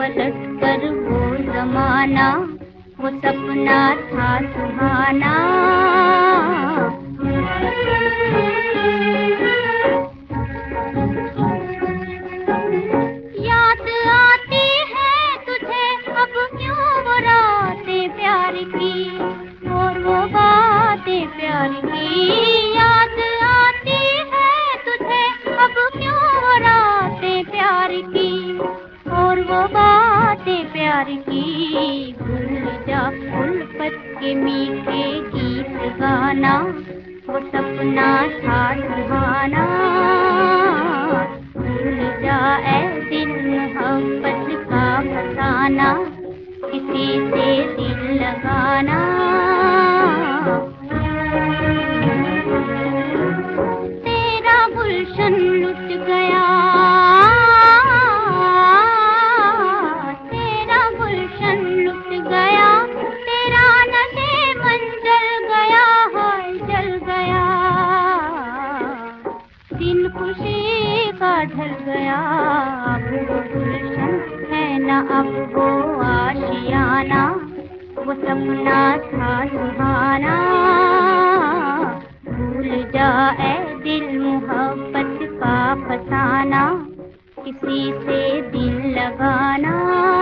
पलट कर वो जमाना, वो सपना था सुहाना। याद आती है तुझे, अब क्यों बुरा प्यार मीठे गीत गाना, वो सपना था सुहाना भूल जा ऐ मोहब्बत का फसाना, किसी से दिल लगाना। ढल गया। अब वो गुलशन है न, अब वो आशियाना। वो सपना था सुहाना। भूल जा ए दिल मोहब्बत का फसाना। किसी से दिल लगाना।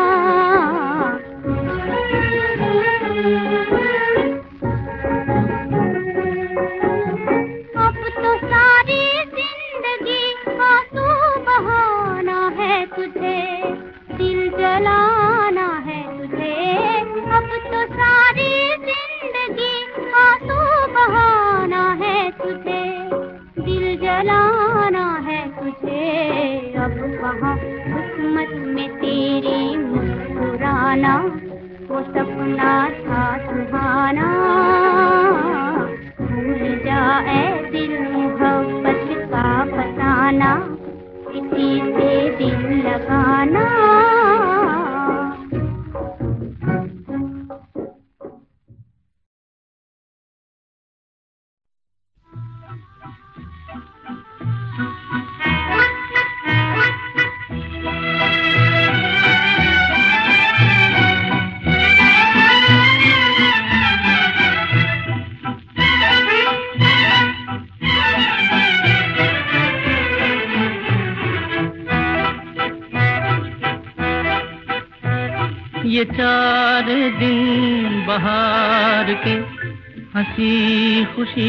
ये चार दिन बहार के, हँसी खुशी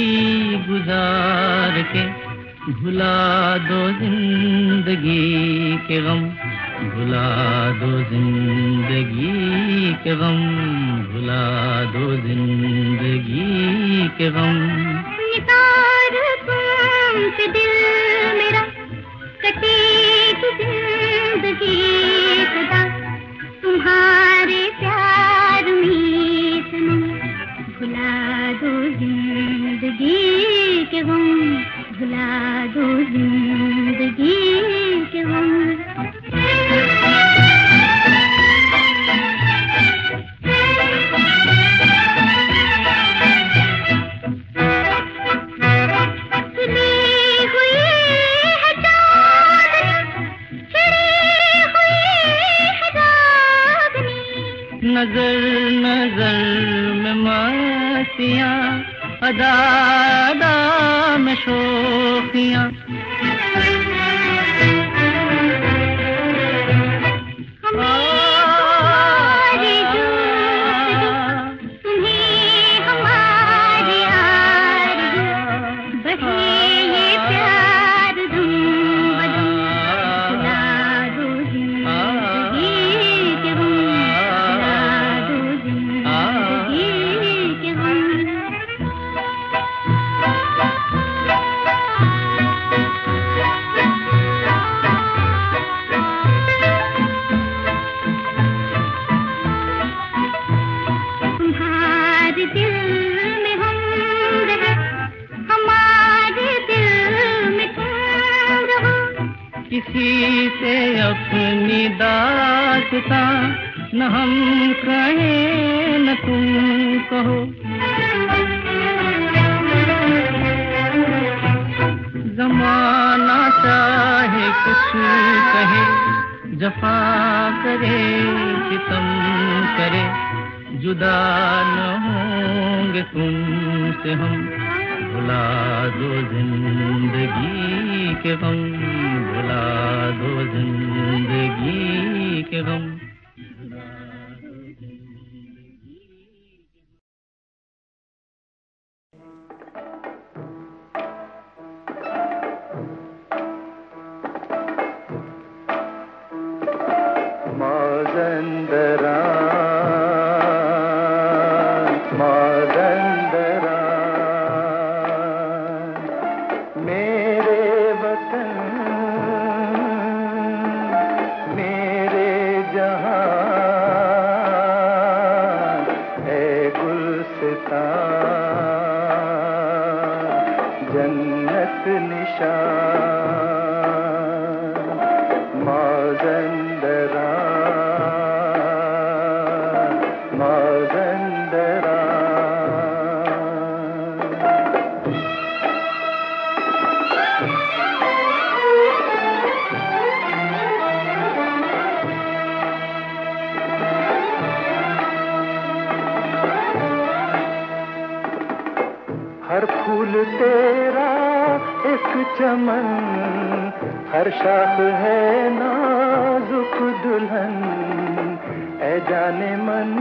गुजार के, भुला दो ज़िंदगी के गम, भुला दो ज़िंदगी के गम, भुला दो ज़िंदगी के गम। तुमसे दिल मेरा कटेगी ज़िंदगी सदा अदा में शोखियाँ सकता न हम कहें, न तुम कहो। जमाना चाहे कुछ कहे, जफा करे सितम करे। जुदा न होंगे तुमसे हम, भुला दो ज़िंदगी के गम, भुला दो ज़िंदगी காண்பிக்கிறோம் फूल तेरा एक चमन, हर शाख है नाजुक दुल्हन। ऐ जाने मन,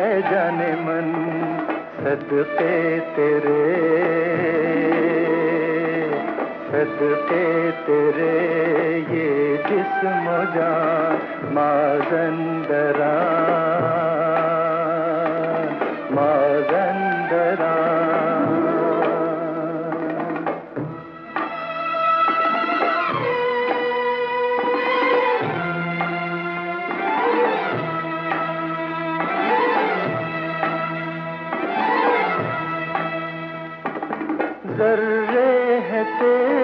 ऐ जाने मन सदके तेरे सदके तेरे ये जिसम जान माजंदरा माजंदरा जर्रे है तेरे।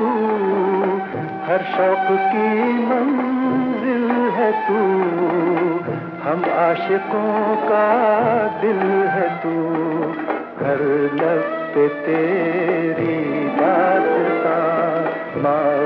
तू। हर शौक की मंजिल है तू। हम आशिकों का दिल है तू। हर लब तेरी बात का मा